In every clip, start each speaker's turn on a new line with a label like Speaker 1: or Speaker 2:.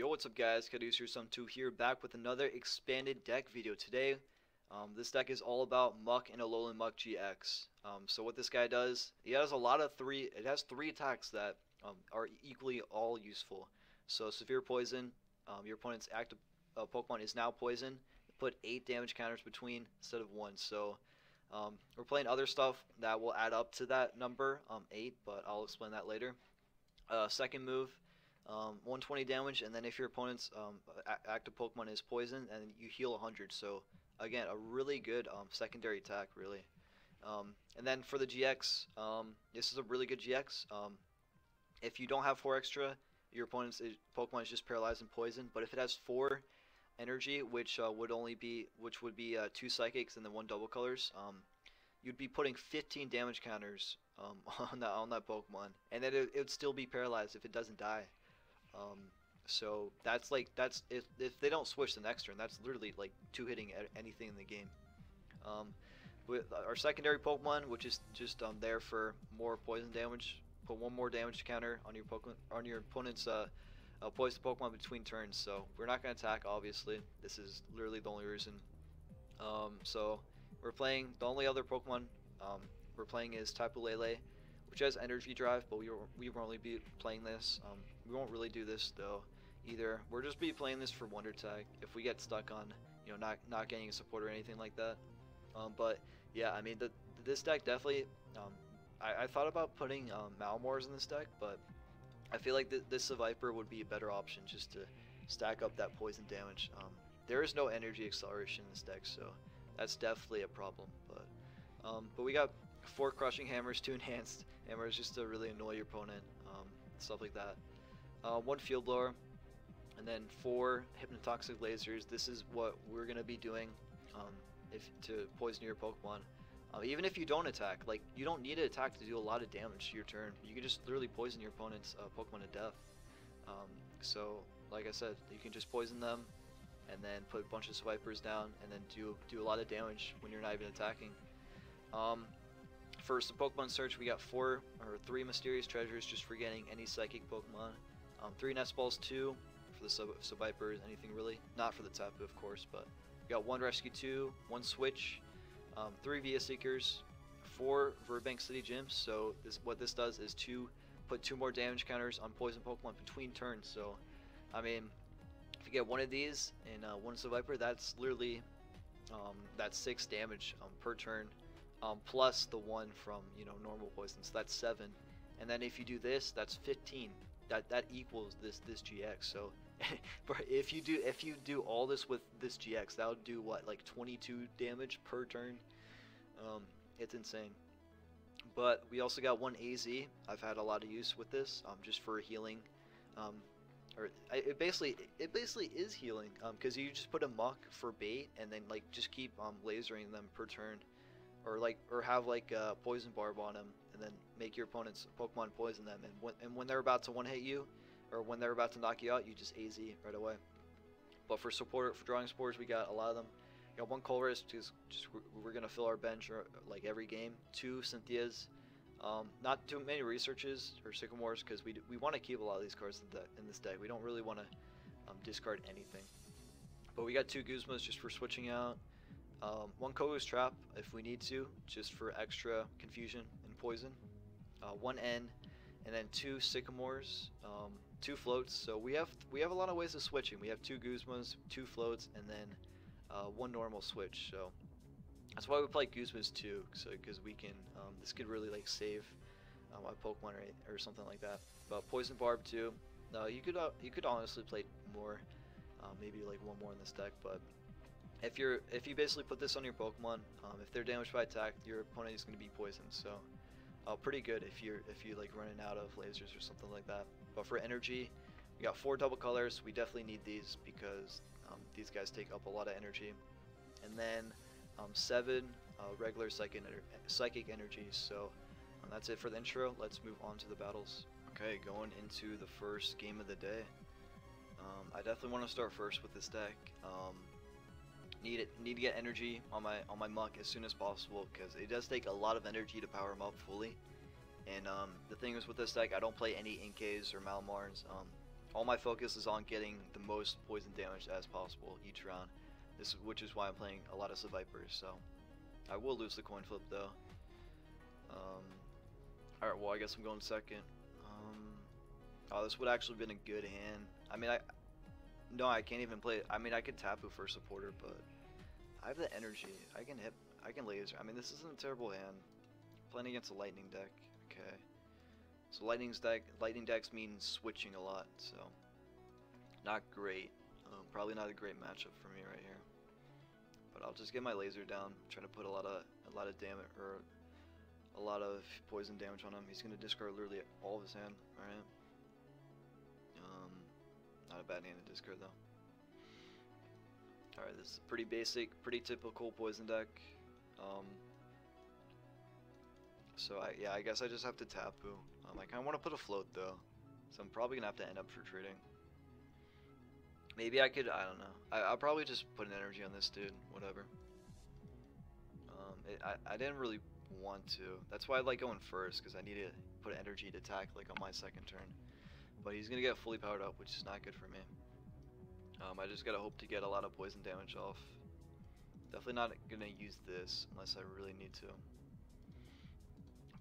Speaker 1: Yo, what's up guys, Caducer Sum 2 here, back with another expanded deck video today. Um, this deck is all about Muk and Alolan Muk GX. Um, so what this guy does, he has a lot of three, it has three attacks that um, are equally all useful. So Severe Poison, um, your opponent's active uh, Pokemon is now poison, put 8 damage counters between instead of 1. So um, we're playing other stuff that will add up to that number, um, 8, but I'll explain that later. Uh, second move, um, 120 damage, and then if your opponent's um, active Pokemon is poison, and you heal 100. So again, a really good um, secondary attack, really. Um, and then for the GX, um, this is a really good GX. Um, if you don't have four extra, your opponent's Pokemon is just paralyzed and poison. But if it has four energy, which uh, would only be, which would be uh, two psychics and then one double colors, you'd be putting 15 damage counters on that on that Pokemon, and then it, it would still be paralyzed if it doesn't die. Um, so that's like that's if if they don't switch the next turn, that's literally like two hitting anything in the game. Um, with our secondary Pokemon, which is just um, there for more poison damage, put one more damage counter on your Pokemon on your opponent's uh, uh, poison Pokemon between turns. So we're not going to attack, obviously. This is literally the only reason. Um, so we're playing the only other Pokemon um, we're playing is Tapu Lele, which has Energy Drive, but we we won't really be playing this. Um, we won't really do this though either. We're just be playing this for Wonder Tag if we get stuck on you know not not getting a support or anything like that. Um, but yeah, I mean the, this deck definitely. Um, I, I thought about putting um, Malamars in this deck, but I feel like th Seviper would be a better option just to stack up that poison damage. Um, there is no energy acceleration in this deck, so that's definitely a problem. But um, but we got four crushing hammers, two enhanced hammers just to really annoy your opponent, um, stuff like that uh, one field blower, and then four hypnotoxic lasers. This is what we're gonna be doing um, if to poison your Pokemon. Uh, even if you don't attack, like you don't need to attack to do a lot of damage to your turn. You can just literally poison your opponent's uh, Pokemon to death. Um, so, like I said, you can just poison them, and then put a bunch of Sevipers down, and then do do a lot of damage when you're not even attacking. Um, for some Pokemon search, we got four or three mysterious treasures just for getting any psychic Pokemon. Um, three nest balls, two for the sub, Sevipers, anything really. Not for the Tapu, of course, but we got one rescue two, one switch, um, three VS Seekers, four Virbank City Gyms. So this what this does is to put two more damage counters on poison Pokemon between turns. So, I mean, if you get one of these and uh, one Viper, that's literally um, that's six damage um, per turn, um, plus the one from you know normal poison. So that's seven. And then if you do this, that's 15 that that equals this this GX. So if you do if you do all this with this GX, that would do what like 22 damage per turn. Um, it's insane. But we also got one AZ. I've had a lot of use with this, um, just for healing. Um, or it basically it basically is healing, because um, you just put a Muk for bait and then like just keep um, lasering them per turn, or like or have like a poison barb on them and then make your opponent's Pokemon poison them. And when, and when they're about to one-hit you, or when they're about to knock you out, you just AZ right away. But for support, for drawing spores, we got a lot of them. We got one Colress, because just we're gonna fill our bench or, like every game. Two Cynthias. Um, not too many researches or Sycamores because we, we want to keep a lot of these cards in, the, in this deck. We don't really want to um, discard anything. But we got two Guzmas just for switching out. Um, one Koga's Trap if we need to, just for extra confusion and poison, uh, one N, and then two Sycamores, um, two floats. So we have we have a lot of ways of switching. We have two Guzmas, two floats, and then uh, one normal switch. So that's why we play Guzmas too, so because we can um, this could really like save uh, my Pokemon or, or something like that. But Poison Barb too. No, you could uh, you could honestly play more, uh, maybe like one more in this deck, but if you're if you basically put this on your Pokemon, um, if they're damaged by attack, your opponent is going to be poisoned. So uh, pretty good if you're if you like running out of lasers or something like that. But for energy, we got four double colors. We definitely need these because um, these guys take up a lot of energy. And then um, seven uh, regular psychic ener psychic energies. So um, that's it for the intro. Let's move on to the battles. Okay, going into the first game of the day. Um, I definitely want to start first with this deck. Need it need to get energy on my on my Muk as soon as possible because it does take a lot of energy to power him up fully. And um, the thing is with this deck, I don't play any Inkays or Malamars. Um, all my focus is on getting the most poison damage as possible each round. This, which is why I'm playing a lot of Vipers. So I will lose the coin flip though. Um, all right, well I guess I'm going second. Um, oh, this would actually have been a good hand. I mean, I no, I can't even play. I mean, I could tapu for a supporter, but I have the energy. I can hit. I can laser. I mean, this isn't a terrible hand. Playing against a lightning deck. Okay. So lightning's deck, lightning decks mean switching a lot. So not great. Um, probably not a great matchup for me right here. But I'll just get my laser down. Try to put a lot of a lot of damage or a lot of poison damage on him. He's gonna discard literally all of his hand. All right. Not a bad hand to discard though. Alright, this is pretty basic, pretty typical poison deck. Um, so I, yeah, I guess I just have to tapu. Um, I kind of want to put a float though, so I'm probably gonna have to end up for trading. Maybe I could, I don't know. I, will probably just put an energy on this dude, whatever. Um, it, I, I didn't really want to. That's why I like going first, because I need to put energy to attack like on my second turn. But he's gonna get fully powered up, which is not good for me. Um, I just gotta hope to get a lot of poison damage off. Definitely not gonna use this unless I really need to.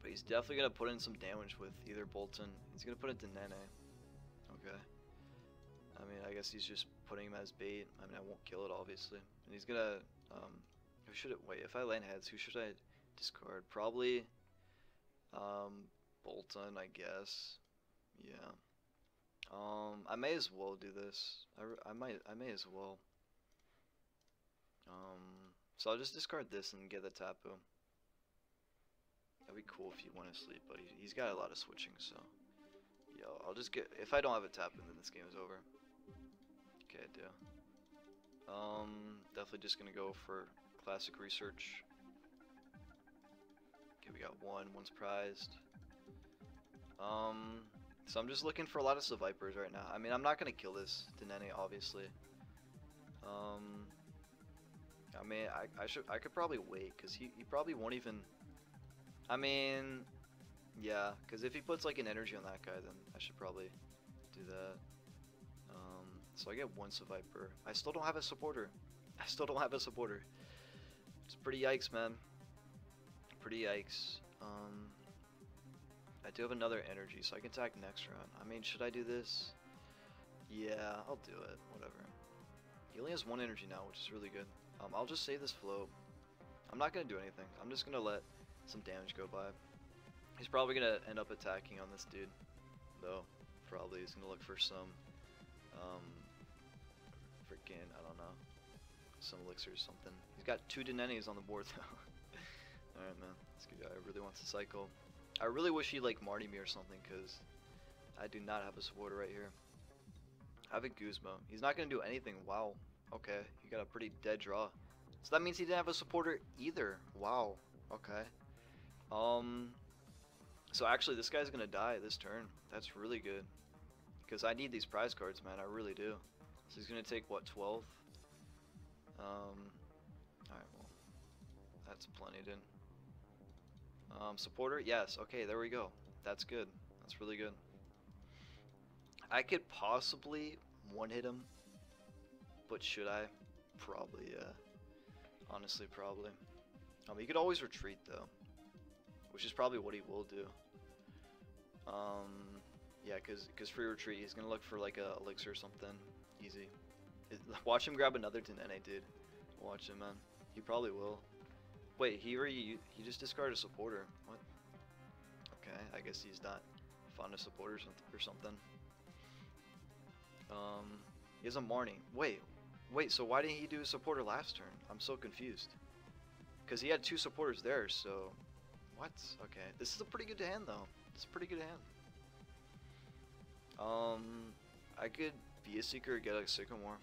Speaker 1: But he's definitely gonna put in some damage with either Boltund. He's gonna put it to Nene. Okay. I mean, I guess he's just putting him as bait. I mean, I won't kill it obviously. And he's gonna. Um, who should it wait? If I land heads, who should I discard? Probably. Um, Boltund, I guess. Yeah. Um, I may as well do this. I, I might, I may as well. Um, so I'll just discard this and get the Tapu. That'd be cool if you want to sleep, but he, he's got a lot of switching, so. Yo, I'll just get, if I don't have a Tapu, then this game is over. Okay, I do. Um, definitely just gonna go for classic research. Okay, we got one, one's prized. Um, so I'm just looking for a lot of Vipers right now. I mean, I'm not going to kill this Dedenne, obviously. Um, I mean, I, I should I could probably wait, because he, he probably won't even... I mean, yeah, because if he puts like an energy on that guy, then I should probably do that. Um, so I get one Viper. I still don't have a supporter. I still don't have a supporter. It's pretty yikes, man. Pretty yikes. Um, I do have another energy, so I can attack next round. I mean, should I do this? Yeah, I'll do it. Whatever. He only has one energy now, which is really good. Um, I'll just save this float. I'm not going to do anything. I'm just going to let some damage go by. He's probably going to end up attacking on this dude, though. Probably he's going to look for some, um, freaking, I don't know, some elixir or something. He's got two Dedennes on the board, though. Alright, man. This guy really wants to cycle. I really wish he like Marnie me or something because I do not have a supporter right here. I have a Guzma. He's not going to do anything. Wow. Okay. He got a pretty dead draw. So that means he didn't have a supporter either. Wow. Okay. Um. So actually, this guy's going to die this turn. That's really good. Because I need these prize cards, man. I really do. So he's going to take, what, 12? Um. Alright, well. That's plenty, dude. Um, supporter? Yes. Okay, there we go. That's good. That's really good. I could possibly one-hit him, but should I? Probably, yeah. Honestly, probably. Um, he could always retreat, though, which is probably what he will do. Um, yeah, because cause free retreat, he's going to look for, like, a elixir or something. Easy. Watch him grab another ten. Dedenne, dude. Watch him, man. He probably will. Wait, he already he just discarded a supporter. What? Okay, I guess he's not fond of supporters or something. Um, he has a Marnie. Wait, wait. So why didn't he do a supporter last turn? I'm so confused. Because he had two supporters there. So what? Okay, this is a pretty good hand though. It's a pretty good hand. Um, I could be a seeker get a sycamore.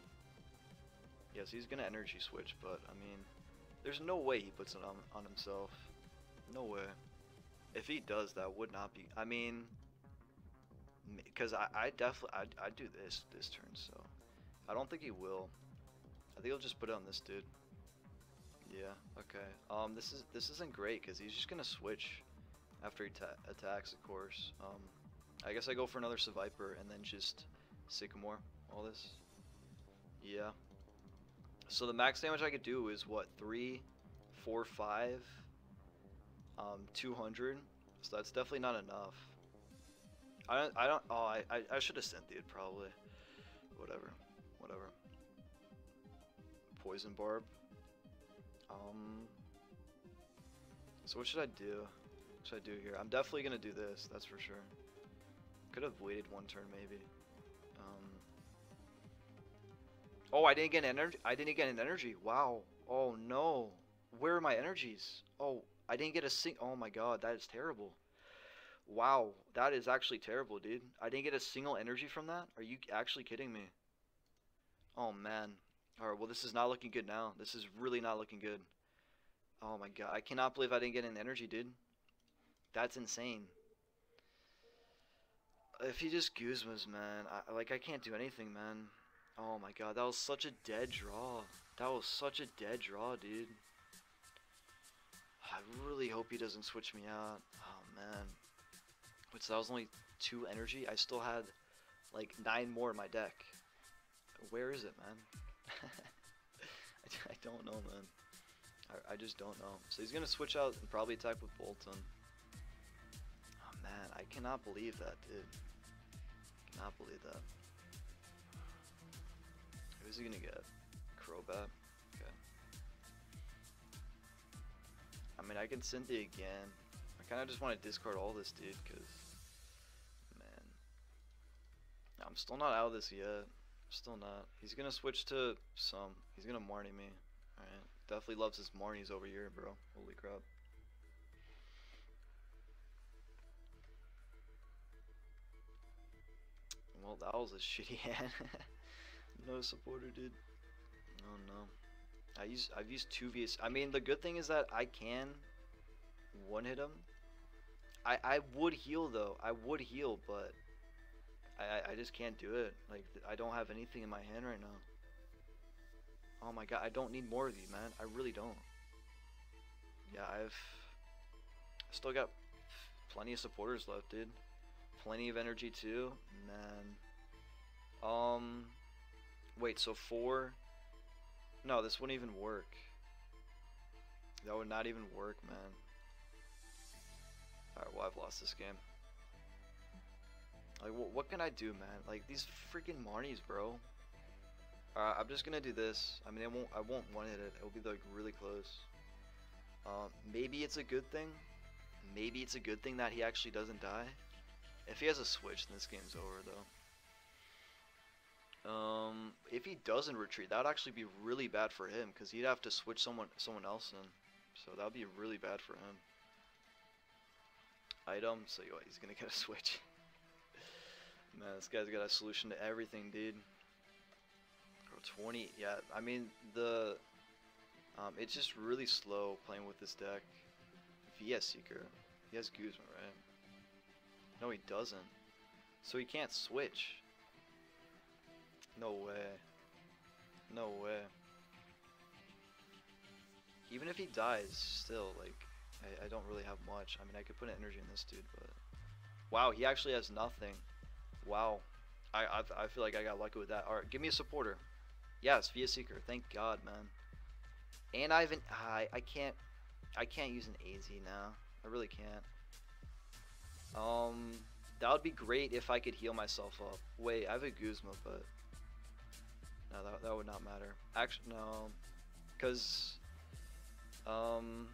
Speaker 1: Yes, he's gonna energy switch, but I mean. There's no way he puts it on, on himself. No way. If he does, that would not be... I mean... Because I, I definitely... I'd, I'd do this this turn, so... I don't think he will. I think he'll just put it on this dude. Yeah, okay. Um, this is this isn't great because he's just gonna switch after he attacks, of course. Um, I guess I go for another Seviper and then just Sycamore, all this. Yeah. So the max damage I could do is what, three, four, five, um, 200. So that's definitely not enough. I don't, I don't, oh, I, I, I should have sent it probably. Whatever, whatever. Poison Barb. Um, so what should I do? What should I do here? I'm definitely gonna do this, that's for sure. Could have waited one turn maybe. Oh, I didn't get an energy. I didn't get an energy. Wow. Oh no. Where are my energies? Oh, I didn't get a sing. Oh my god, that is terrible. Wow, that is actually terrible, dude. I didn't get a single energy from that? Are you actually kidding me? Oh man. Alright, well this is not looking good now. This is really not looking good. Oh my god, I cannot believe I didn't get an energy, dude. That's insane. If he just Guzmas, man, I, like I can't do anything, man. Oh my god, that was such a dead draw. That was such a dead draw, dude. I really hope he doesn't switch me out. Oh man. So that was only two energy. I still had like nine more in my deck. Where is it, man? I, don't know, man. I, I just don't know. So he's gonna switch out and probably attack with Boltund. Oh man, I cannot believe that, dude. I Cannot believe that. Who's he gonna get? Crobat? Okay. I mean, I can Cynthia again. I kind of just want to discard all this, dude, because, man. I'm still not out of this yet. Still not. He's gonna switch to some. He's gonna Marnie me. Alright. Definitely loves his Marnies over here, bro. Holy crap. Well, that was a shitty hand. No supporter, dude. Oh no. I use I've used two VS. I mean, the good thing is that I can one hit him. I I would heal though. I would heal, but I I just can't do it. Like I don't have anything in my hand right now. Oh my god, I don't need more of you, man. I really don't. Yeah, I've still got plenty of supporters left, dude plenty of energy too. Man. Um. Wait, so four? No, this wouldn't even work. That would not even work, man. Alright, well, I've lost this game. Like, wh what can I do, man? Like, these freaking Marnies, bro. Alright, I'm just gonna do this. I mean, I won't, I won't one-hit it. It'll be, like, really close. Um, maybe it's a good thing. Maybe it's a good thing that he actually doesn't die. If he has a switch, then this game's over, though. Um, if he doesn't retreat, that would actually be really bad for him, because he'd have to switch someone someone else in. So that would be really bad for him. Item, so he's gonna get a switch. Man, this guy's got a solution to everything, dude. 20, yeah, I mean, the, um, it's just really slow playing with this deck. VS Seeker, he has Guzma, right? No, he doesn't. So he can't switch. No way. No way. Even if he dies, still, like, I, I don't really have much. I mean, I could put an energy in this dude, but... Wow, he actually has nothing. Wow. I, I, I feel like I got lucky with that. Alright, give me a supporter. Yes, VS Seeker. Thank God, man. And I haven't... I, I can't... I can't use an AZ now. I really can't. Um, that would be great if I could heal myself up. Wait, I have a Guzma, but no, that that would not matter. Actually, no, because um,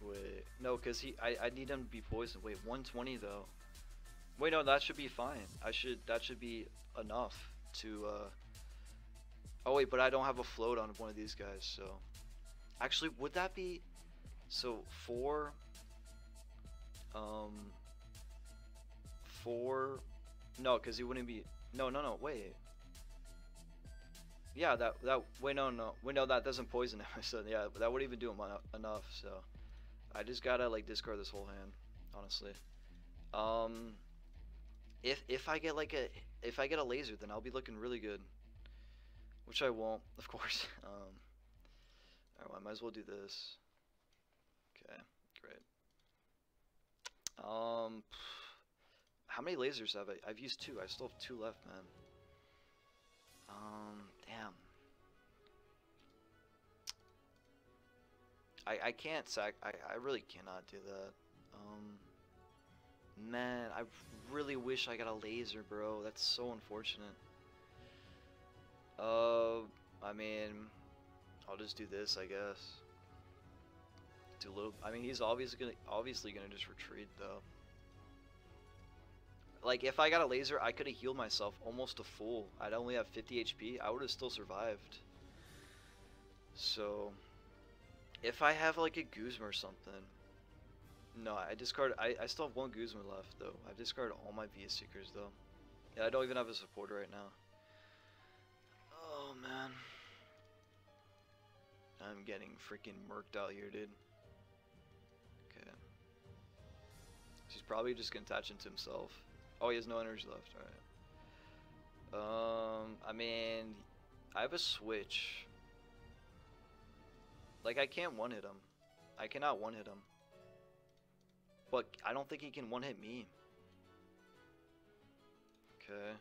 Speaker 1: wait, no, because he, I, I need him to be poisoned. Wait, 120 though. Wait, no, that should be fine. I should, that should be enough to. uh... Oh wait, but I don't have a float on one of these guys, so. Actually, would that be? So four um, four. No, because he wouldn't be. No, no, no. Wait. Yeah, that that. Wait, no, no. Wait, no. That doesn't poison him. so yeah, that would even do him enough. So I just gotta like discard this whole hand, honestly. Um, if if I get like a if I get a laser, then I'll be looking really good. Which I won't, of course. Um, alright, well, I might as well do this. Okay, great. Um, How many lasers have I? I've used two. I still have two left, man. Um, damn. I, I can't I, I really cannot do that. Um, man, I really wish I got a laser, bro. That's so unfortunate. Uh, I mean, I'll just do this, I guess. Do a little. I mean, he's obviously gonna obviously gonna just retreat though. Like if I got a laser, I could have healed myself almost to full. I'd only have 50 HP. I would have still survived. So, if I have like a Guzma or something. No, I discard. I, I still have one Guzma left though. I've discarded all my VS Seekers though. Yeah, I don't even have a supporter right now. Oh man. I'm getting freaking murked out here, dude. Okay. He's probably just gonna attach into himself. Oh, he has no energy left. Alright. Um, I mean, I have a switch. Like, I can't one-hit him. I cannot one-hit him. But I don't think he can one-hit me. Okay.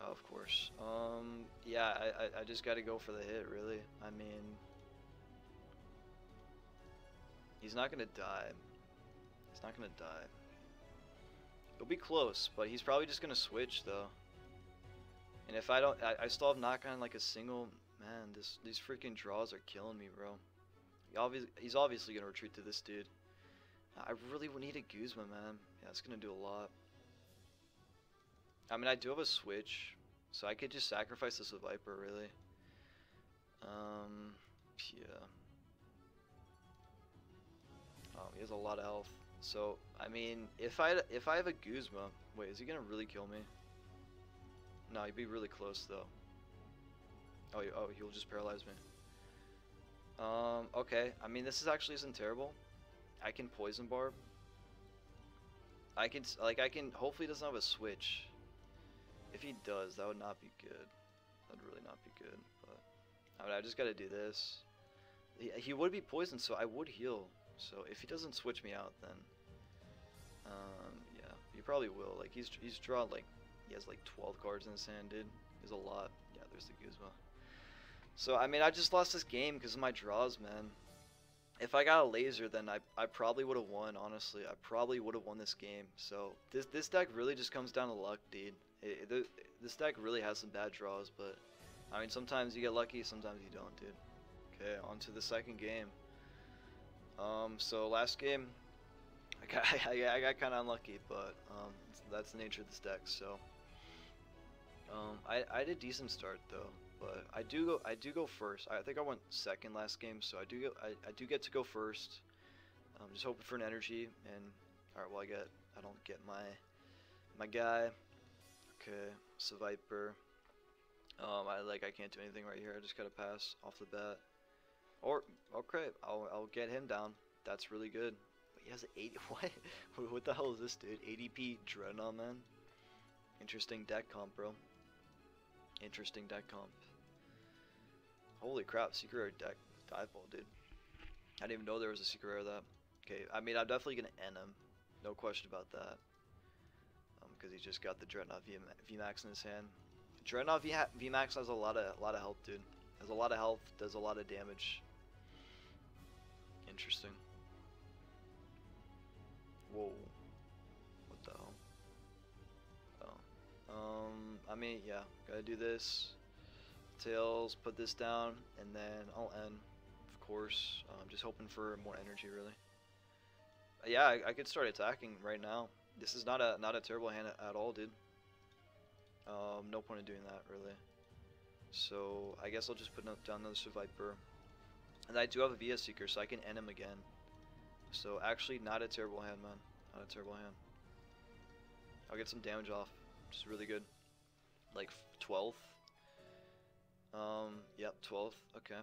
Speaker 1: Oh, of course. Um, yeah, I, I, I just gotta go for the hit, really. I mean... He's not gonna die. He's not gonna die. It'll be close, but he's probably just gonna switch, though. And if I don't, I, I still have knock on like a single Man, this these freaking draws are killing me, bro. He obviously, he's obviously gonna retreat to this dude. I really need a Guzma, man. Yeah, it's gonna do a lot. I mean, I do have a switch, so I could just sacrifice this with Viper, really. Um, yeah. Oh, he has a lot of health. So, I mean, if I if I have a Guzma, wait, is he gonna really kill me? No, he'd be really close though. Oh, oh, he'll just paralyze me. Um, okay. I mean, this is actually isn't terrible. I can poison barb. I can like I can. Hopefully, he doesn't have a switch. If he does, that would not be good. That'd really not be good. But I mean, I just gotta do this. He, he would be poisoned, so I would heal. So if he doesn't switch me out, then um, yeah, he probably will. Like he's he's drawn like he has like 12 cards in his hand, dude. He's a lot. Yeah, there's the Guzma. So, I mean, I just lost this game because of my draws, man. If I got a laser, then I, I probably would have won, honestly. I probably would have won this game. So, this this deck really just comes down to luck, dude. It, it, this deck really has some bad draws, but, I mean, sometimes you get lucky, sometimes you don't, dude. Okay, on to the second game. Um, so, last game, I got, I, I got kind of unlucky, but um, that's the nature of this deck, so... Um, I, I did decent start, though but I do go I do go first. I think I went second last game, so I do go I, I do get to go first. I'm just hoping for an energy and alright well I get I don't get my my guy. Okay, so Viper. Um I like I can't do anything right here, I just gotta pass off the bat. Or okay, I'll I'll get him down. That's really good. He has an 80 what? what the hell is this dude? ADP Dragapult man? Interesting deck comp, bro. Interesting deck comp. Holy crap, secret rare deck dive ball, dude. I didn't even know there was a secret rare of that. Okay, I mean, I'm definitely going to end him. No question about that. Because um, he's just got the Dragapult v VMAX in his hand. Dragapult v VMAX has a lot of a lot of health, dude. Has a lot of health, does a lot of damage. Interesting. Whoa. What the hell? Oh. Um, I mean, yeah, gotta do this tails, put this down, and then I'll end, of course. I'm um, just hoping for more energy, really. Yeah, I, I, could start attacking right now. This is not a not a terrible hand at, all, dude. Um, no point in doing that, really. So, I guess I'll just put down another Viper. And I do have a VS Seeker, so I can end him again. So, actually, not a terrible hand, man. Not a terrible hand. I'll get some damage off, which is really good. Like, 12th. Um, yep, 12th, okay.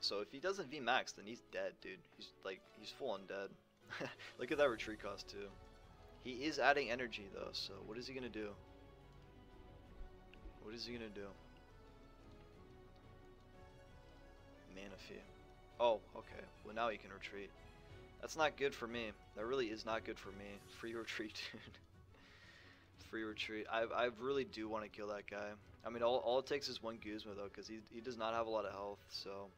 Speaker 1: So if he doesn't V-max, then he's dead, dude. He's like, he's full on dead. Look at that retreat cost, too. He is adding energy, though, so what is he gonna do? What is he gonna do? Manaphy. Oh, okay. Well, now he can retreat. That's not good for me. That really is not good for me. Free retreat, dude. Free retreat. I I really do want to kill that guy. I mean, all, all it takes is one Guzma though, because he he does not have a lot of health. So,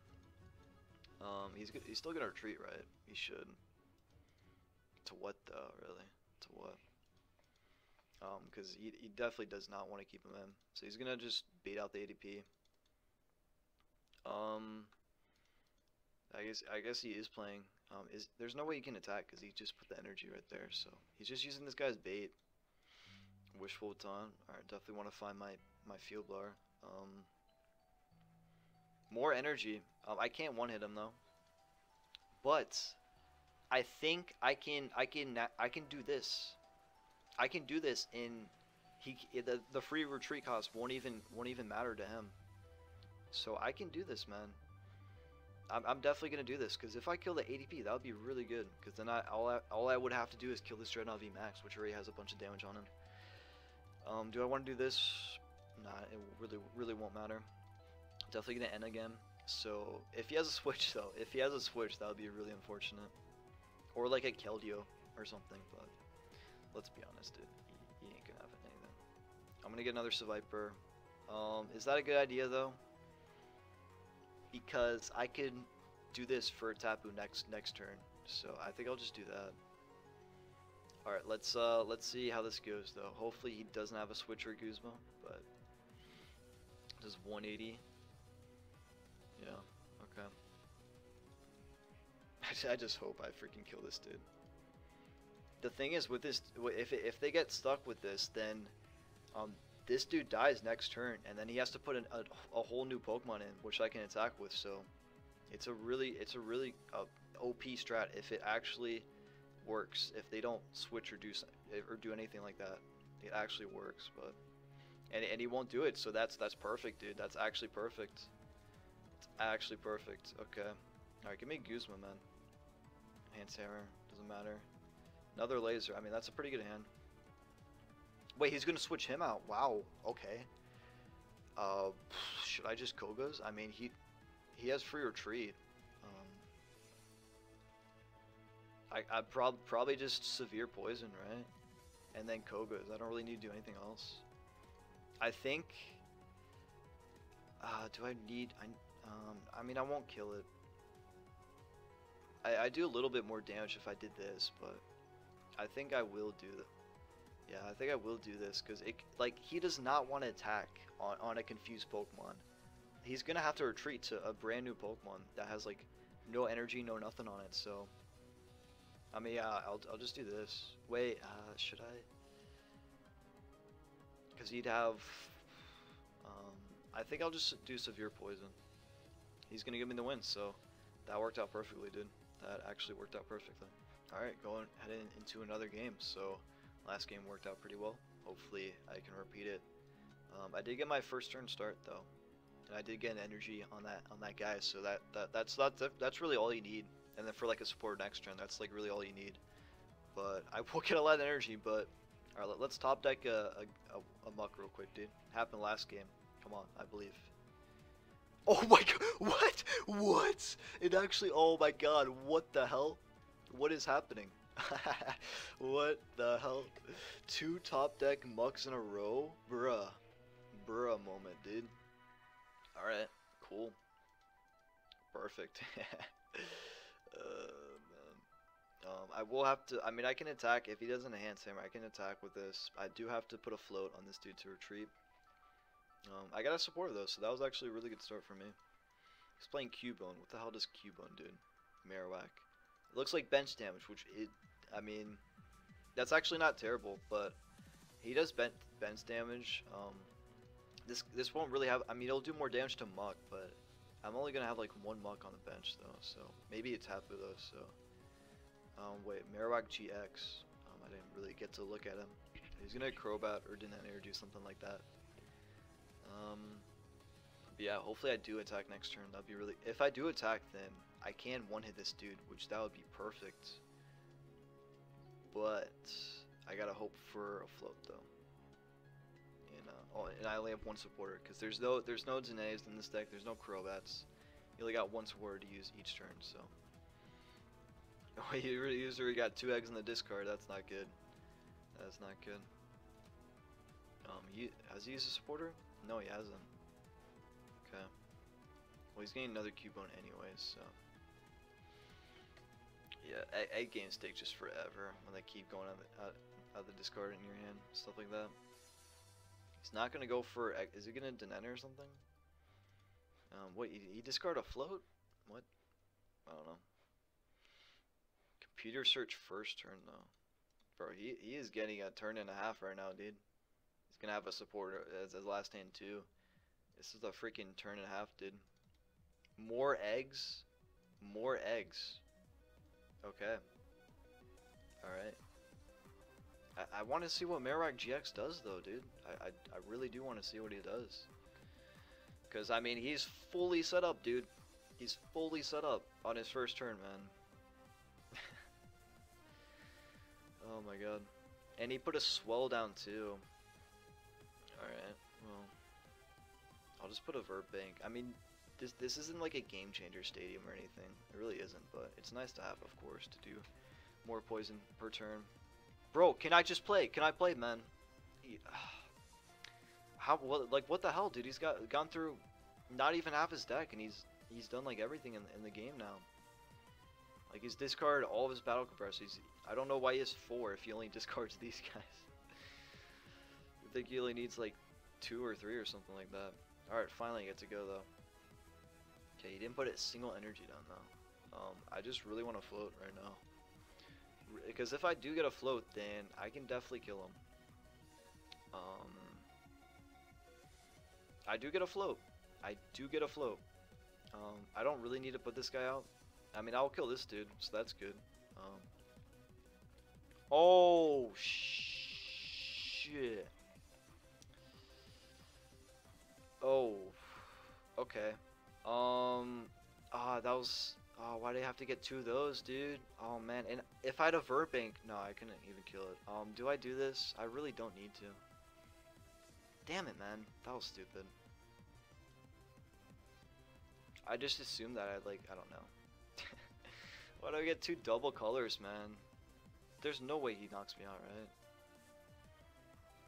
Speaker 1: um, he's he's still gonna retreat, right? He should. To what though, really? To what? Um, because he he definitely does not want to keep him in. So he's gonna just bait out the ADP. Um, I guess I guess he is playing. Um, is there's no way he can attack because he just put the energy right there. So he's just using this guy's bait. Wishful Baton. Alright, definitely want to find my my field blower. Um, more energy. Um, I can't one hit him though. But I think I can I can I can do this. I can do this in he the the free retreat cost won't even won't even matter to him. So I can do this, man. I'm, I'm definitely gonna do this because if I kill the ADP, that would be really good. Because then I all I all I would have to do is kill this Dragapult V Max, which already has a bunch of damage on him. Um, do I want to do this? Nah, it really really won't matter. Definitely gonna end again. So if he has a switch though, if he has a switch, that would be really unfortunate. Or like a Keldeo or something, but let's be honest, dude. He, he ain't gonna have anything. I'm gonna get another Seviper. Um, is that a good idea though? Because I can do this for Tapu next next turn. So I think I'll just do that. Alright, let's uh let's see how this goes though. Hopefully he doesn't have a switcher Guzma, but does 180. Yeah, okay. I just hope I freaking kill this dude. The thing is with this, if, if they get stuck with this, then um, this dude dies next turn, and then he has to put an, a, a whole new Pokemon in, which I can attack with. So it's a really, it's a really uh, OP strat if it actually works. If they don't switch or do or do anything like that, it actually works. But and and he won't do it, so that's that's perfect, dude. That's actually perfect. It's actually perfect. Okay. All right, give me Guzma, man. Hands hammer doesn't matter. Another laser. I mean, that's a pretty good hand. Wait, he's gonna switch him out. Wow. Okay. Uh, should I just Koga's? I mean, he he has free retreat. Um, I I prob probably just severe poison, right? And then Koga's. I don't really need to do anything else. I think. Uh, do I need? I um. I mean, I won't kill it. I I do a little bit more damage if I did this, but I think I will do that. Yeah, I think I will do this because it like he does not want to attack on on a confused Pokemon. He's gonna have to retreat to a brand new Pokemon that has like no energy, no nothing on it. So, I mean, yeah, I'll I'll just do this. Wait, uh, should I? Because he'd have. Um, I think I'll just do severe poison. He's gonna give me the win, so that worked out perfectly, dude. That actually worked out perfectly. Alright, going heading into another game. So, last game worked out pretty well. Hopefully, I can repeat it. Um, I did get my first turn start though, and I did get an energy on that on that guy. So that, that that's that's that's really all you need. And then for like a support next turn, that's like really all you need. But I will get a lot of energy. But all right, let, us top deck a, a, a, a Muk real quick, dude. Happened last game. Come on, I believe. Oh my god, what? What? It actually, oh my god, what the hell? What is happening? what the hell? Two top deck Muks in a row? Bruh. Bruh moment, dude. Alright, cool. Perfect. uh, um, I will have to, I mean, I can attack, if he doesn't enhance him, I can attack with this. I do have to put a float on this dude to retreat. Um, I got a support though, so that was actually a really good start for me. He's playing Cubone. What the hell does Cubone do? Marowak. It looks like bench damage, which it, I mean, that's actually not terrible, but he does bench bench damage. Um, this this won't really have. I mean, it'll do more damage to Muk, but I'm only gonna have like one Muk on the bench though, so maybe a Tapu though. So, um, wait, Marowak GX. Um, I didn't really get to look at him. He's gonna Crobat or Dedenne or do something like that. Um, yeah, hopefully I do attack next turn. That'd be really. If I do attack, then I can one hit this dude, which that would be perfect. But I gotta hope for a float though. And, uh, oh, and I only have one supporter because there's no there's no Dedennes in this deck. There's no Crobats. You only got one supporter to use each turn, so. Oh, already he's got two eggs in the discard. That's not good. That's not good. Um, he has he used a supporter? No, he hasn't. Okay. Well, he's getting another Cubone anyways, so. Yeah, egg games take just forever when they keep going out of, the, out, the discard in your hand, stuff like that. He's not gonna go for. Is he gonna Dedenne or something? Um, he, he discard a float? What? I don't know. Computer search first turn though. Bro, he he is getting a turn and a half right now, dude. He's gonna have a supporter as his last hand too. This is a freaking turn and a half, dude. More eggs, more eggs. Okay. All right. I, I want to see what Marowak GX does though, dude. I I, I really do want to see what he does. Cause I mean he's fully set up, dude. He's fully set up on his first turn, man. oh my god. And he put a swell down too. Alright, well. I'll just put a Virbank. I mean, this this isn't like a game changer stadium or anything. It really isn't, but it's nice to have, of course, to do more poison per turn. Bro, can I just play? Can I play, man? How what like what the hell, dude? He's got gone through not even half his deck, and he's he's done like everything in in the game now. Like he's discarded all of his battle compressors. I don't know why he has four if he only discards these guys. I think he only needs like two or three or something like that. All right, finally I get to go though. Okay, he didn't put a single energy down though. Um, I just really want to float right now. Because if I do get a float, then I can definitely kill him. Um, I do get a float. I do get a float. Um, I don't really need to put this guy out. I mean, I'll kill this dude, so that's good. Um, oh, shit. Oh, okay. Um, ah, that was. Oh, why do I have to get two of those, dude? Oh man, and if I had a Virbank, no, I couldn't even kill it. Um, do I do this? I really don't need to. Damn it, man, that was stupid. I just assumed that I'd like, I don't know. why do I get two double colors, man? There's no way he knocks me out, right?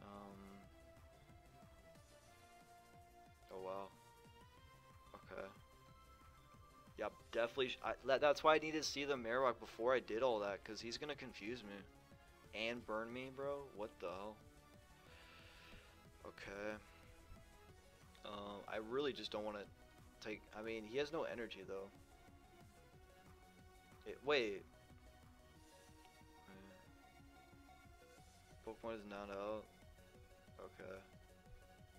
Speaker 1: Um. Oh wow. Yeah, definitely. I, that, that's why I needed to see the Marowak before I did all that, because he's gonna confuse me. And burn me, bro? What the hell? Okay. Um, I really just don't want to take. I mean, he has no energy though. It, wait. Pokemon is not out. Okay.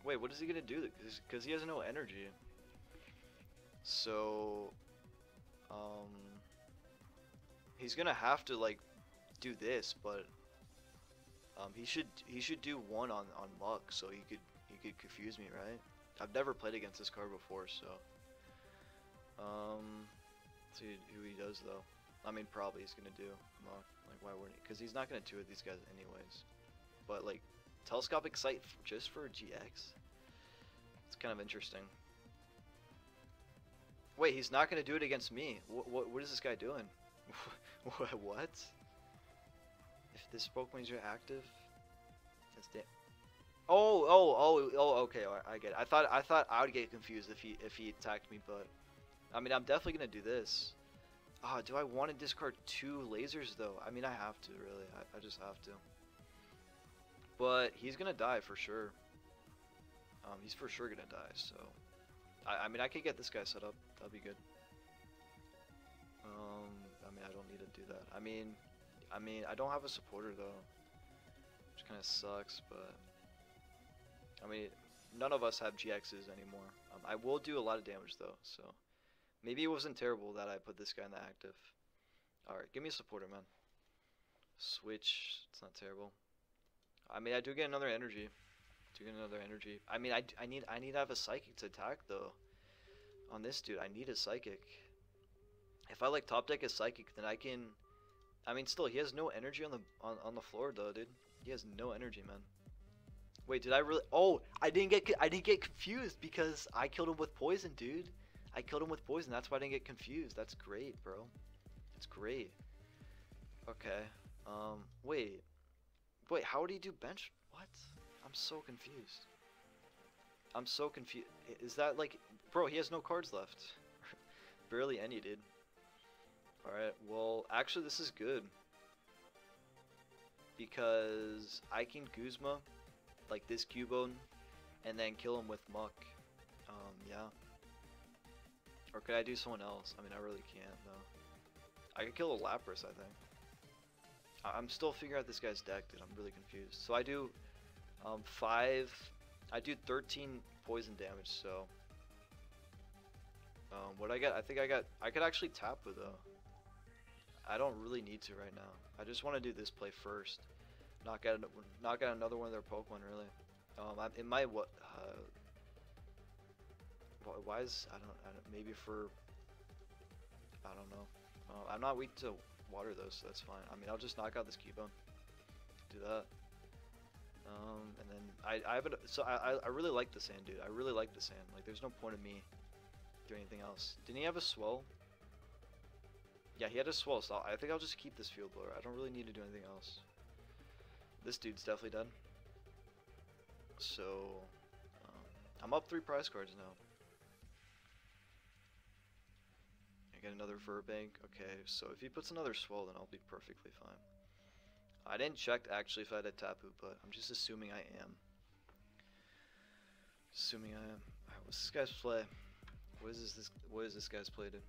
Speaker 1: Wait, what is he gonna do? Because he has no energy. So, um, he's gonna have to like do this, but um, he should he should do one on on luck so he could he could confuse me, right? I've never played against this card before, so um, see who he does though. I mean, probably he's gonna do luck. Like, why wouldn't he? Because he's not gonna two of these guys anyways. But like, telescopic sight just for GX. It's kind of interesting. Wait, he's not gonna do it against me. What what, what is this guy doing? what? If this Pokemon's are active, it's da- Oh, oh, oh, oh. Okay, I, I get it. I thought I thought I would get confused if he if he attacked me, but I mean, I'm definitely gonna do this. Ah, do I want to discard two lasers though? I mean, I have to really. I, I just have to. But he's gonna die for sure. Um, he's for sure gonna die. So, I, I mean, I could get this guy set up. That'd be good. Um, I mean, I don't need to do that. I mean, I mean, I don't have a supporter though, which kind of sucks. But I mean, none of us have GXs anymore. Um, I will do a lot of damage though, so maybe it wasn't terrible that I put this guy in the active. All right, give me a supporter, man. Switch. It's not terrible. I mean, I do get another energy. Do get another energy. I mean, I, I need I need to have a psychic to attack though. On this dude, I need a psychic. If I like top deck a psychic, then I can. I mean, still, he has no energy on the on, on the floor though, dude. He has no energy, man. Wait, did I really? Oh, I didn't get I didn't get confused because I killed him with poison, dude. I killed him with poison. That's why I didn't get confused. That's great, bro. It's great. Okay. Um, wait. Wait, how would he do bench? What? So confused. I'm so confused. Is that like, bro? He has no cards left. Barely any, dude. All right. Well, actually, this is good because I can Guzma like this Cubone and then kill him with Muk. Um, yeah. Or could I do someone else? I mean, I really can't though. I could kill a Lapras, I think. I I'm still figuring out this guy's deck, dude. I'm really confused. So I do um, five. I do 13 poison damage. So um, what I got? I think I got. I could actually tap with though. I don't really need to right now. I just want to do this play first. Knock out, knock out another one of their Pokemon, really. Um, I'm, in my what? Uh, why is I don't, I don't maybe for I don't know. Uh, I'm not weak to water though, so that's fine. I mean, I'll just knock out this Cubone. Do that. Um, and then I, I have it. So I, I really like the sand, dude. I really like the sand. Like, there's no point in me doing anything else. Didn't he have a swell? Yeah, he had a swell, so I think I'll just keep this field blower. I don't really need to do anything else. This dude's definitely done. So, um, I'm up three prize cards now. I get another Virbank. Okay, so if he puts another swell, then I'll be perfectly fine. I didn't check actually if I had a Tapu, but I'm just assuming I am. Assuming I am. Alright, what's this guy's play? What is this, what is this guy's play, dude?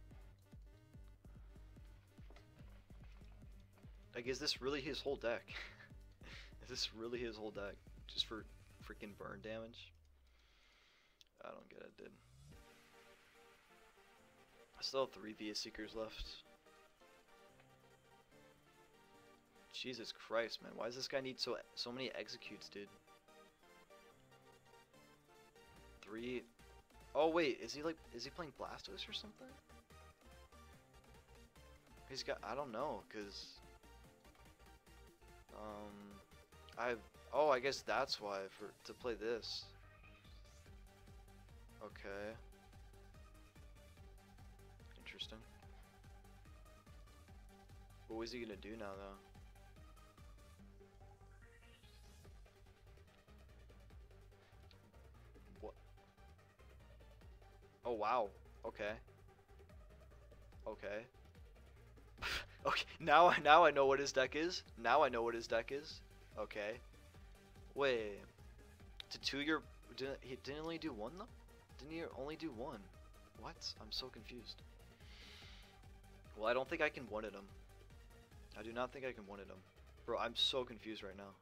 Speaker 1: Like, is this really his whole deck? is this really his whole deck? Just for freaking burn damage? I don't get it, dude. I still have three VS Seekers left. Jesus Christ, man. Why does this guy need so so many executes, dude? Three... Oh, wait. Is he, like... Is he playing Blastos or something? He's got... I don't know, because... Um, I oh I guess that's why for to play this. Okay. Interesting. What was he gonna do now though? Oh wow. Okay. Okay. Okay, now I now I know what his deck is. Now I know what his deck is. Okay. Wait. To two your didn't he didn't only do one though? Didn't he only do one? What? I'm so confused. Well, I don't think I can one it him. I do not think I can one it him. Bro, I'm so confused right now.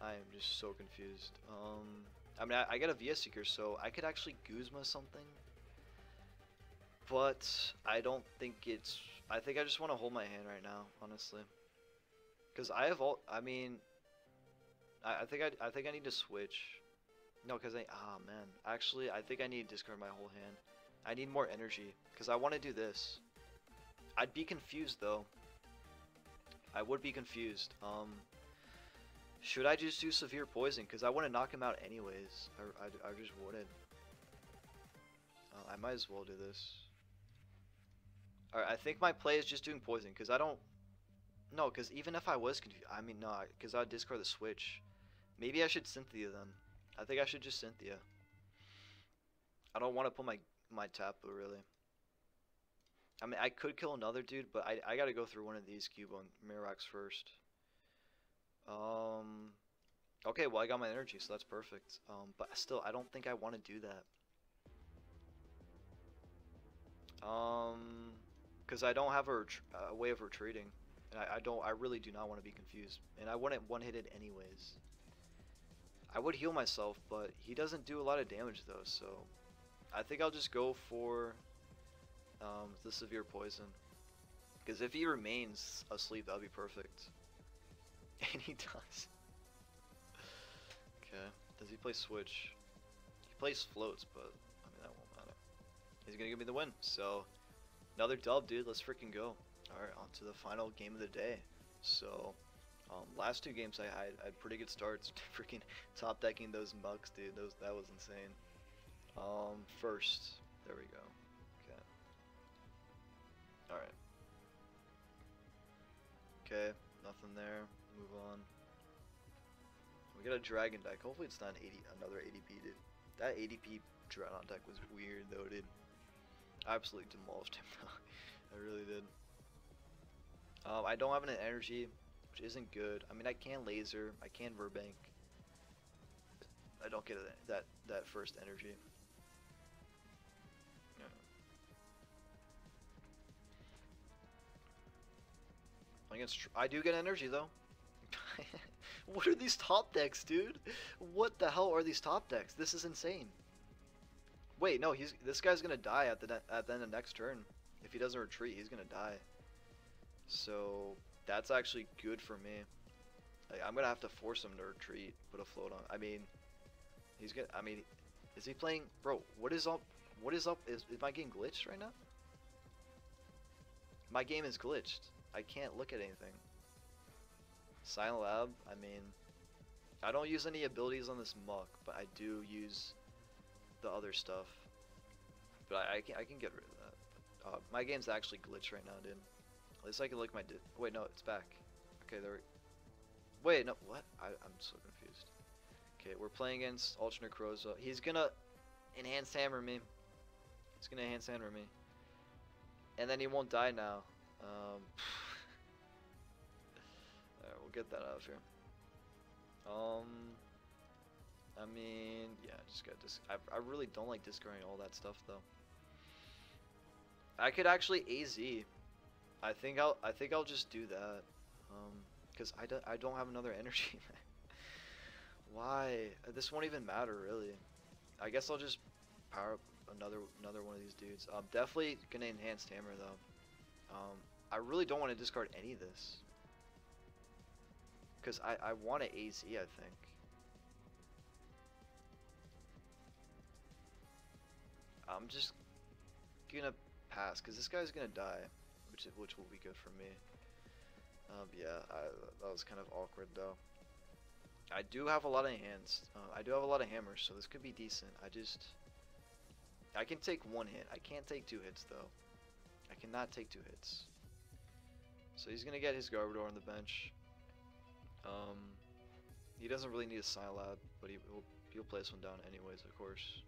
Speaker 1: I am just so confused. Um, I mean, I, I got a VS Seeker, so I could actually Guzma something. But I don't think it's I think I just want to hold my hand right now, honestly. Because I have all. I mean, I, I think I, I think I need to switch. No, because I. Ah, oh, man. Actually, I think I need to discard my whole hand. I need more energy because I want to do this. I'd be confused though. I would be confused. Um, should I just do severe poison? Because I want to knock him out anyways. I, I, I just wouldn't. Uh, I might as well do this. Alright, I think my play is just doing poison, because I don't... No, because even if I was confused... I mean, no, because I'd discard the switch. Maybe I should Cynthia then. I think I should just Cynthia. I don't want to put my, my Tapu, really. I mean, I could kill another dude, but I, I gotta go through one of these Cubone Mirax first. Um... Okay, well I got my energy, so that's perfect. Um, but still, I don't think I want to do that. Um because I don't have a, a, way of retreating, and I, I, don't. I really do not want to be confused, and I wouldn't one-hit it anyways. I would heal myself, but he doesn't do a lot of damage though, so I think I'll just go for um, the severe poison. Because if he remains asleep, that'll be perfect. And he does. okay. Does he play switch? He plays floats, but I mean that won't matter. He's gonna give me the win, so another dub, dude. Let's freaking go. All right, on to the final game of the day. So, um, last two games I had, I had pretty good starts. freaking top decking those Muks, dude. Those that was insane. Um, first, there we go. Okay. All right. Okay, nothing there. Move on. We got a dragon deck. Hopefully it's not an 80, another ADP, dude. That ADP Dreadnought deck was weird though, dude. I absolutely demolished him I really did. Um, I don't have an energy, which isn't good. I mean, I can laser, I can Virbank. I don't get that that first energy. Against, I do get energy though. what are these top decks, dude? What the hell are these top decks? This is insane. Wait, no, he's this guy's gonna die at the at the end of next turn. If he doesn't retreat, he's gonna die. So that's actually good for me. Like, I'm gonna have to force him to retreat, put a float on. I mean, he's gonna. I mean, is he playing, bro? What is up? What is up? Is, is my game glitched right now? My game is glitched. I can't look at anything. Silent Lab, I mean, I don't use any abilities on this Muk, but I do use the other stuff. But I, I, can, I can get rid of that. Uh, my game's actually glitched right now, dude. At least I can look my... Wait, no, it's back. Okay, there we... Wait, no, what? I, I'm so confused. Okay, we're playing against Ultra Necrozma. He's gonna enhance hammer me. He's gonna enhance hammer me. And then he won't die now. Um, we'll get that out of here. Um, I mean, yeah, just got this. I, I really don't like discarding all that stuff though. I could actually AZ. I think I'll I think I'll just do that. Um, cause I don't I don't have another energy. Why? This won't even matter really. I guess I'll just power up another another one of these dudes. I'm definitely gonna enhance hammer though. Um, I really don't want to discard any of this. Because I, I want to AZ, I think. I'm just gonna pass, because this guy's gonna die, which which will be good for me. Um, yeah, I, that was kind of awkward though. I do have a lot of hands. Uh, I do have a lot of hammers, so this could be decent. I just... I can take one hit. I can't take two hits though. I cannot take two hits. So he's gonna get his Garbodor on the bench. Um, he doesn't really need a Psylab, but he will he'll this one down anyways, of course.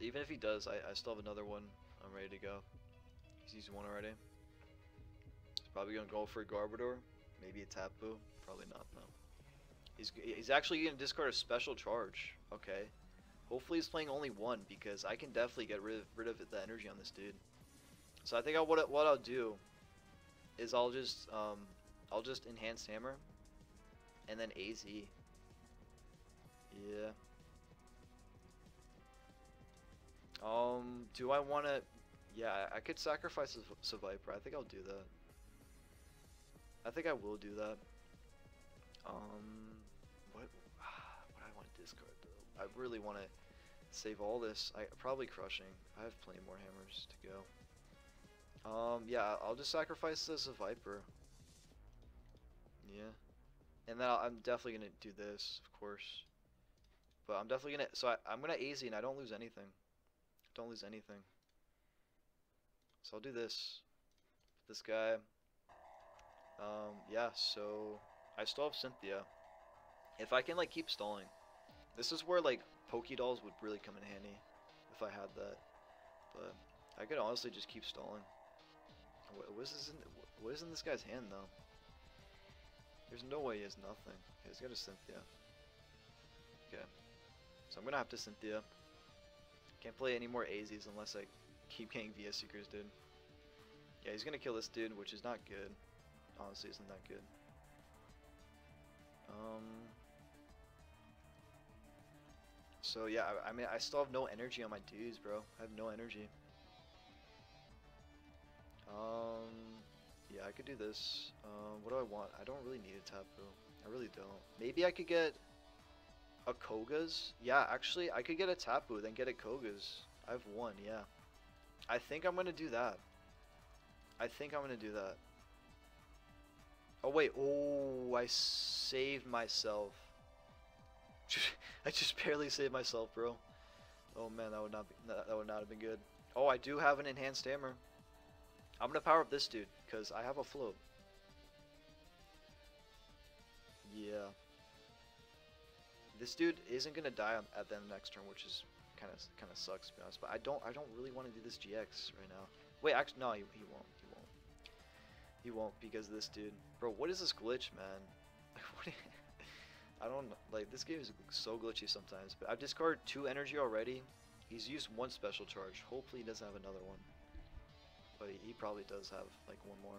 Speaker 1: even if he does, I, I still have another one. I'm ready to go. He's used one already. He's probably gonna go for a Garbodor, maybe a Tapu. Probably not though. He's he's actually gonna discard a special charge. Okay. Hopefully he's playing only one because I can definitely get rid of, rid of the energy on this dude. So I think I, what what I'll do is I'll just um, I'll just enhance hammer and then AZ. Yeah. Um, do I want to? Yeah, I could sacrifice a, Viper. I think I'll do that. I think I will do that. Um, what? What I want to discard though? I really want to save all this. I probably crushing. I have plenty more hammers to go. Um, yeah, I'll just sacrifice this a Viper. Yeah. And then i am definitely going to do this, of course. But I'm definitely going to... So I, I'm going to AZ and I don't lose anything. Don't lose anything. So I'll do this. This guy. Um, yeah, so... I still have Cynthia. If I can, like, keep stalling. This is where, like, Pokedolls would really come in handy. If I had that. But I could honestly just keep stalling. What, what, is in, what is in this guy's hand, though? There's no way he has nothing. Okay, he's got a Cynthia. Okay. So I'm gonna have to Cynthia. Can't play any more AZs unless I keep getting VS Seekers, dude. Yeah, he's gonna kill this dude, which is not good. Honestly, isn't that good. Um. So yeah, I, I mean, I still have no energy on my dudes, bro. I have no energy. Um, yeah, I could do this. Um, what do I want? I don't really need a Tapu. I really don't. Maybe I could get a Koga's. Yeah, actually, I could get a Tapu, then get a Koga's. I have one, yeah. I think I'm gonna do that. I think I'm gonna do that. Oh wait, oh, I saved myself. I just barely saved myself, bro. Oh man, that would not be that would not have been good. Oh, I do have an enhanced hammer. I'm gonna power up this dude because I have a float. Yeah. This dude isn't gonna die at the next turn, which is kind of kind of sucks to be honest. But I don't I don't really want to do this GX right now. Wait, actually no, he, he won't. He won't. He won't because of this dude. Bro, what is this glitch, man? I don't like this game is so glitchy sometimes. But I've discarded two energy already. He's used one special charge. Hopefully he doesn't have another one. But he, probably does have like one more.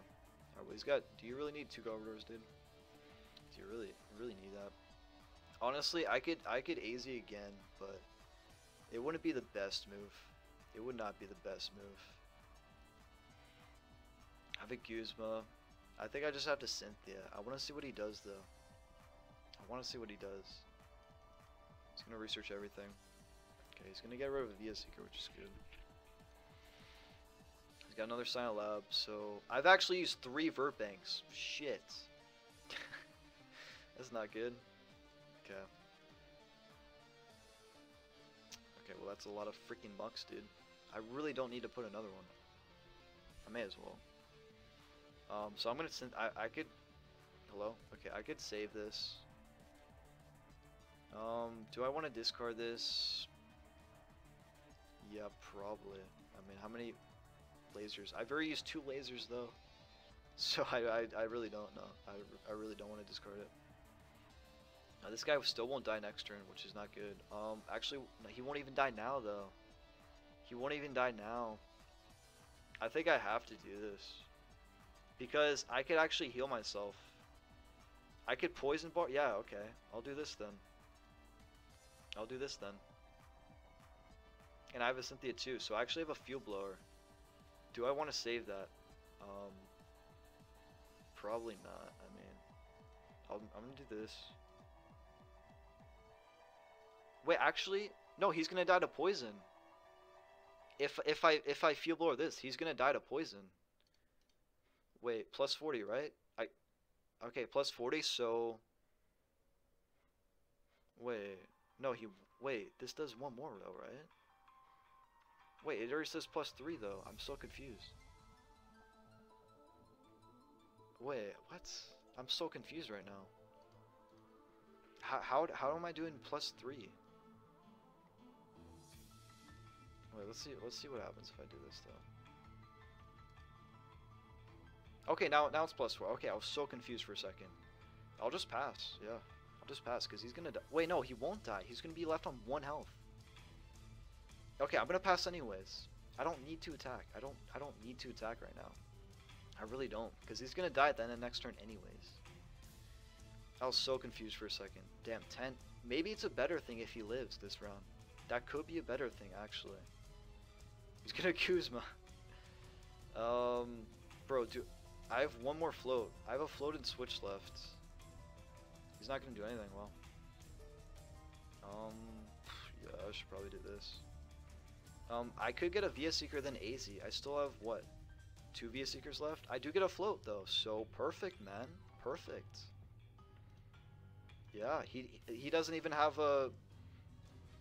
Speaker 1: Alright, well he's got. Do you really need two Garbodors, dude? Do you really really need that? Honestly, I could I could AZ again, but it wouldn't be the best move. It would not be the best move. I have a Guzma. I think I just have to Cynthia. I want to see what he does though. I want to see what he does. He's gonna research everything. Okay, he's gonna get rid of a VS Seeker, which is good. Got another Silent Lab, so I've actually used three Virbanks. Shit. That's not good. Okay. Okay, well that's a lot of freaking bucks, dude. I really don't need to put another one. I may as well. Um, so I'm gonna send. I I could. Hello. Okay, I could save this. Um, do I want to discard this? Yeah, probably. I mean, how many lasers? I've already used two lasers though, so I I, I really don't know. I I really don't want to discard it. Now this guy still won't die next turn, which is not good. Um, actually, no, he won't even die now though. He won't even die now. I think I have to do this. Because I could actually heal myself. I could poison barb. Yeah, okay. I'll do this then. I'll do this then. And I have a Cynthia too, so I actually have a field blower. Do I want to save that? Um, probably not. I mean, i I'm gonna do this. Wait, actually, no. He's gonna die to poison. If if I if I field blower this, he's gonna die to poison. Wait, plus 40, right? I Okay, plus 40, so Wait. No, he wait, this does one more though, right? Wait, it already says plus 3 though. I'm so confused. Wait, what? I'm so confused right now. How how how am I doing plus 3? Wait, let's see let's see what happens if I do this though. Okay, now now it's plus four. Okay, I was so confused for a second. I'll just pass. Yeah, I'll just pass because he's gonna die. Wait, no, he won't die. He's gonna be left on one health. Okay, I'm gonna pass anyways. I don't need to attack. I don't. I don't need to attack right now. I really don't because he's gonna die at the end of next turn anyways. I was so confused for a second. Damn, 10. Maybe it's a better thing if he lives this round. That could be a better thing actually. He's gonna Guzma. um, bro, do I have one more float. I have a float and switch left. He's not gonna do anything well. Um, yeah, I should probably do this. Um, I could get a VS Seeker then AZ. I still have, what, two VS Seekers left? I do get a float, though, so perfect, man. Perfect. Yeah, he he doesn't even have a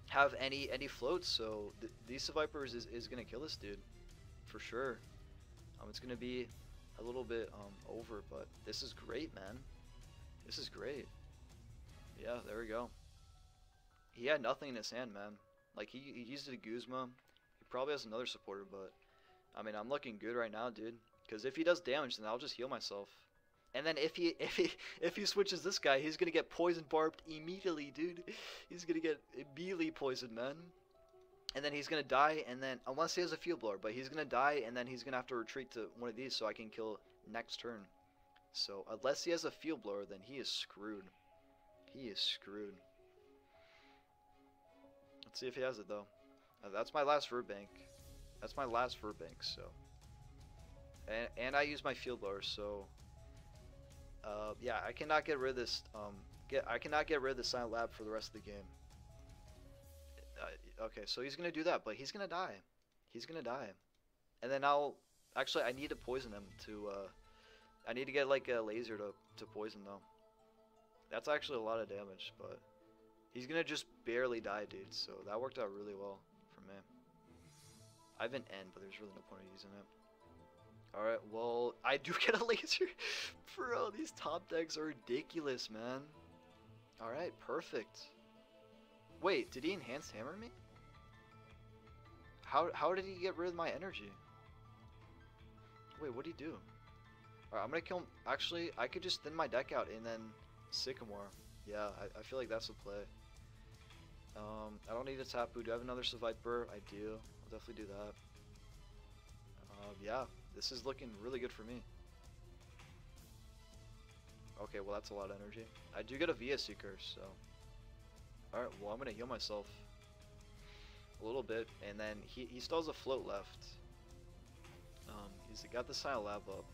Speaker 1: have any any floats, so th these Vipers is, is gonna kill this dude, for sure. Um, it's gonna be a little bit um, over, but this is great, man. This is great. Yeah, there we go. He had nothing in his hand, man. Like, he, he used a Guzma. Probably has another supporter, but... I mean, I'm looking good right now, dude. Because if he does damage, then I'll just heal myself. And then if he if he if he switches this guy, he's gonna get poison barbed immediately, dude. He's gonna get immediately poisoned, man and then he's gonna die, and then unless he has a field blower, but he's gonna die, and then he's gonna have to retreat to one of these so I can kill next turn. So unless he has a field blower, then he is screwed. He is screwed. Let's see if he has it though. Uh, that's my last Virbank. That's my last Virbank. So, and and I use my field blower. So, uh, yeah, I cannot get rid of this. Um, get I cannot get rid of the silent lab for the rest of the game. Uh, okay, so he's gonna do that, but he's gonna die. He's gonna die, and then I'll actually I need to poison him to. Uh, I need to get like a laser to to poison though. That's actually a lot of damage, but he's gonna just barely die, dude. So that worked out really well I have an N, but there's really no point in using it. Alright, well, I do get a laser. Bro, these top decks are ridiculous, man. Alright, perfect. Wait, did he enhance hammer me? How, how did he get rid of my energy? Wait, what did he do? Alright, I'm gonna kill him. Actually, I could just thin my deck out and then Sycamore. Yeah, I, I feel like that's the play. Um, I don't need a Tapu. Do I have another Seviper? I do. I'll definitely do that. Um, yeah, this is looking really good for me. Okay, well that's a lot of energy. I do get a VS Seekers, so... Alright, well I'm gonna heal myself a little bit, and then he, he still has a float left. Um, he's got the Silent Lab up.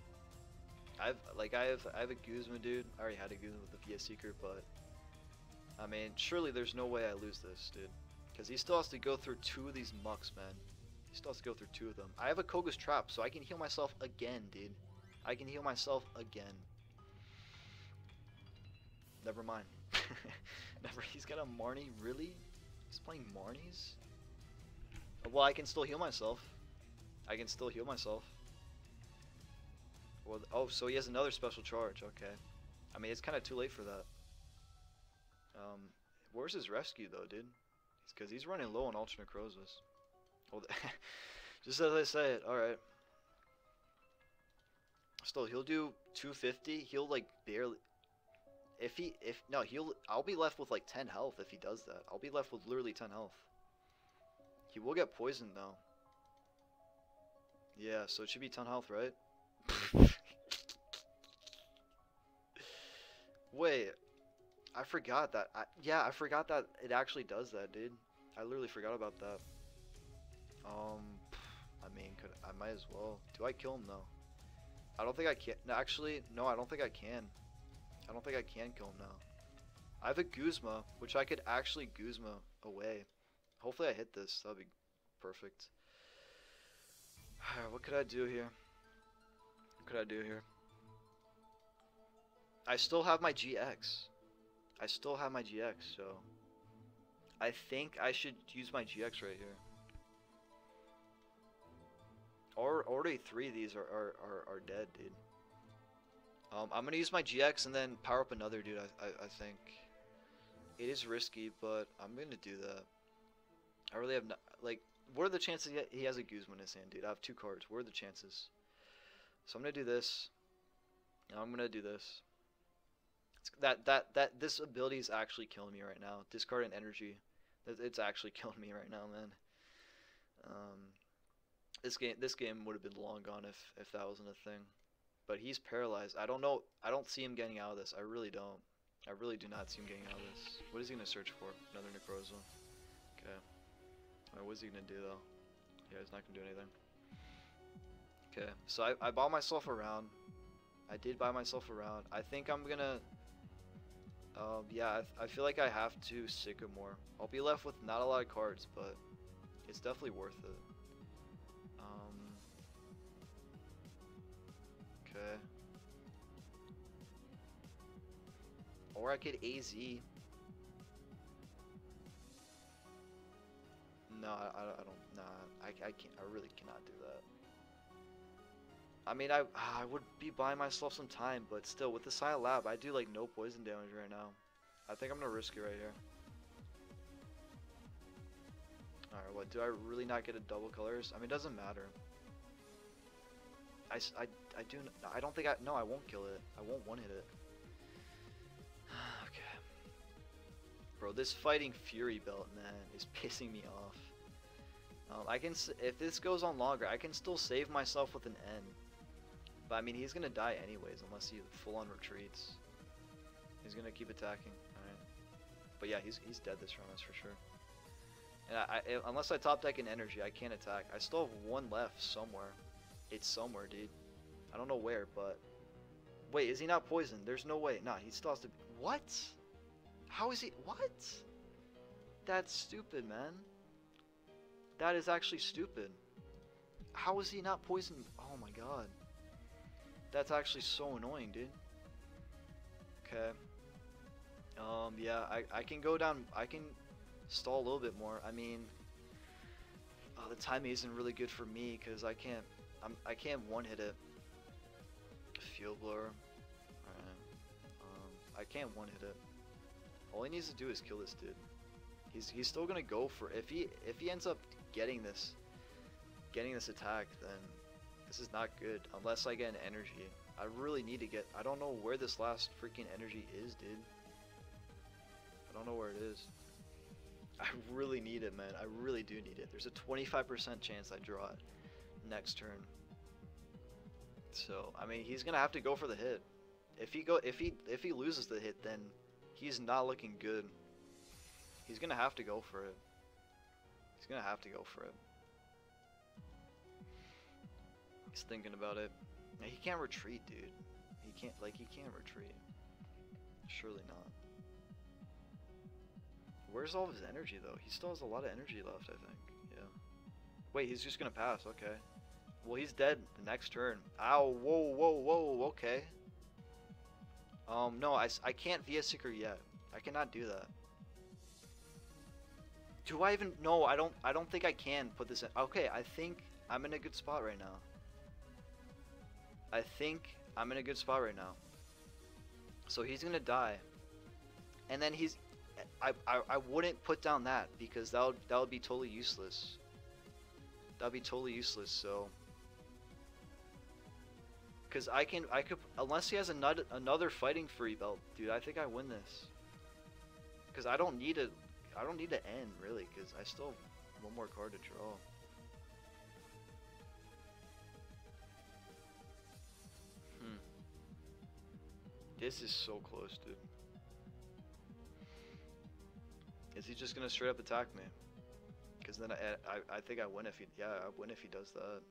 Speaker 1: I've like I have I have a Guzma dude. I already had a Guzma with the VS Seeker, but I mean surely there's no way I lose this, dude. Because he still has to go through two of these Muks, man. He still has to go through two of them. I have a Koga's Trap, so I can heal myself again, dude. I can heal myself again. Never mind. Never. He's got a Marnie, really? He's playing Marnies? Well, I can still heal myself. I can still heal myself. Well, oh, so he has another special charge. Okay. I mean, it's kind of too late for that. Um, where's his rescue though, dude? Because he's running low on Ultra Necrozmas. Well, just as I say it. All right. Still, he'll do 250. He'll like barely. If he, if no, he'll. I'll be left with like 10 health if he does that. I'll be left with literally 10 health. He will get poisoned though. Yeah, so it should be 10 health, right? Wait, I forgot that. I, yeah, I forgot that it actually does that, dude. I literally forgot about that. Um, I mean, could I might as well. Do I kill him though? I don't think I can. No, actually, no, I don't think I can. I don't think I can kill him now. I have a Guzma, which I could actually Guzma away. Hopefully I hit this. That'd be perfect. Alright, what could I do here? What could I do here? I still have my GX. I still have my GX, so I think I should use my GX right here. Or already three of these are, are, are, are dead, dude. Um, I'm gonna use my GX and then power up another dude. I, I, I think it is risky, but I'm gonna do that. I really have not like. What are the chances he has a Guzma in his hand, dude? I have two cards. What are the chances? So I'm gonna do this. I'm gonna do this. That that that this ability is actually killing me right now. Discarding energy. It's actually killing me right now, man. Um, this game this game would have been long gone if if that wasn't a thing. But he's paralyzed. I don't know. I don't see him getting out of this. I really don't. I really do not see him getting out of this. What is he gonna search for? Another Necrozma. Okay. Alright, what's he gonna do though? Yeah, he's not gonna do anything. Okay, so I, I bought myself around. I did buy myself around. I think I'm gonna... Um, yeah, I, I feel like I have to Sycamore. I'll be left with not a lot of cards, but it's definitely worth it. Um, okay. Or I could AZ. No, I, I, don't. Nah, I, I can't. I really cannot do that. I mean, I I would be buying myself some time, but still, with the Silent Lab, I do like no poison damage right now. I think I'm gonna risk it right here. Alright, what, do I really not get a double colorless? I mean, it doesn't matter. I, I, I do, I don't think I, no, I won't kill it. I won't one hit it. okay. Bro, this fighting Fury belt, man, is pissing me off. Um, I can, if this goes on longer, I can still save myself with an N. But I mean, he's gonna die anyways, unless he full-on retreats. He's gonna keep attacking. Alright. But yeah, he's, he's dead this round, that's for sure. And I, I, unless I top deck in energy, I can't attack. I still have one left somewhere. It's somewhere, dude. I don't know where, but... Wait, is he not poisoned? There's no way. Nah, he still has to... What? How is he... What? That's stupid, man. That is actually stupid. How is he not poisoned? Oh my god. That's actually so annoying, dude. Okay. Um, yeah, I, I can go down, I can stall a little bit more. I mean, uh, the timing isn't really good for me because I can't, I'm, I can't one hit it. Field blower. Um, I can't one hit it. All he needs to do is kill this dude. He's he's still gonna go for if he if he ends up getting this getting this attack then this is not good unless I get an energy. I really need to get I don't know where this last freaking energy is, dude. I don't know where it is. I really need it, man. I really do need it. There's a 25% chance I draw it next turn. So, I mean, he's going to have to go for the hit. If he go if he if he loses the hit, then he's not looking good. He's going to have to go for it. He's going to have to go for it. He's thinking about it. He can't retreat, dude. He can't like he can't retreat. Surely not. Where's all of his energy though? He still has a lot of energy left, I think. Yeah. Wait, he's just gonna pass. Okay. Well, he's dead the next turn. Ow! Whoa! Whoa! Whoa! Okay. Um, no, I, I can't VS Seeker yet. I cannot do that. Do I even? No, I don't. I don't think I can put this in. Okay, I think I'm in a good spot right now. I think I'm in a good spot right now. So he's gonna die, and then he's. I, I, I wouldn't put down that because that would that would be totally useless. That'd be totally useless. So. Because I can I could unless he has another another fighting fury belt, dude. I think I win this. Because I don't need a I don't need to end really because I still have one more card to draw. This is so close, dude. Is he just gonna straight up attack me? Because then I, I I think I win if he yeah I win if he does that.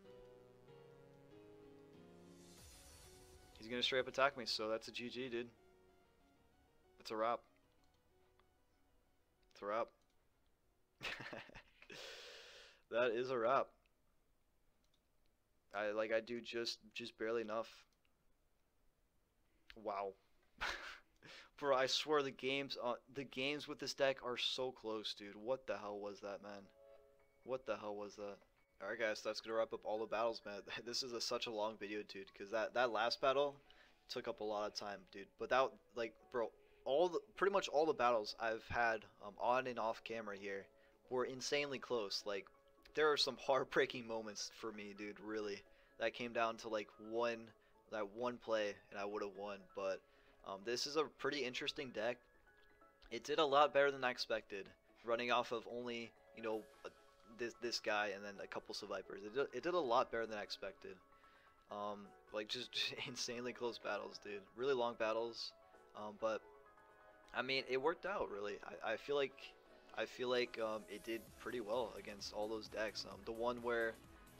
Speaker 1: He's gonna straight up attack me, so that's a GG, dude. That's a wrap. It's a wrap. that is a wrap. I like I do just just barely enough. Wow. Bro, I swear the games uh, the games with this deck are so close, dude. What the hell was that, man? What the hell was that? Alright guys, that's gonna wrap up all the battles, man. This is a, such a long video, dude, because that, that last battle took up a lot of time, dude. But that, like, bro, all the, pretty much all the battles I've had um, on and off camera here were insanely close. Like, there are some heartbreaking moments for me, dude, really. That came down to, like, one, that one play, and I would have won. But um, this is a pretty interesting deck. It did a lot better than I expected, running off of only, you know, this this guy and then a couple Sevipers. It did, it did a lot better than I expected. Um, like just insanely close battles, dude. Really long battles. Um, but I mean, it worked out really. I, I feel like I feel like um, it did pretty well against all those decks. Um, the one where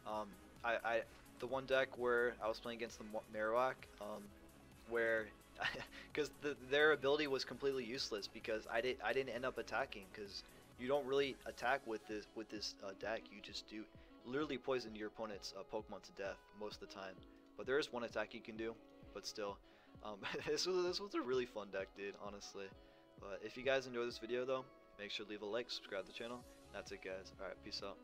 Speaker 1: um, I, I the one deck where I was playing against the Marowak, um, where because the, their ability was completely useless because I did I didn't end up attacking because you don't really attack with this with this uh, deck. You just do literally poison your opponent's uh, Pokemon to death most of the time. But there is one attack you can do, but still, um, this was this was a really fun deck, dude. Honestly. But if you guys enjoyed this video though, make sure to leave a like, subscribe to the channel. That's it, guys. All right, peace out.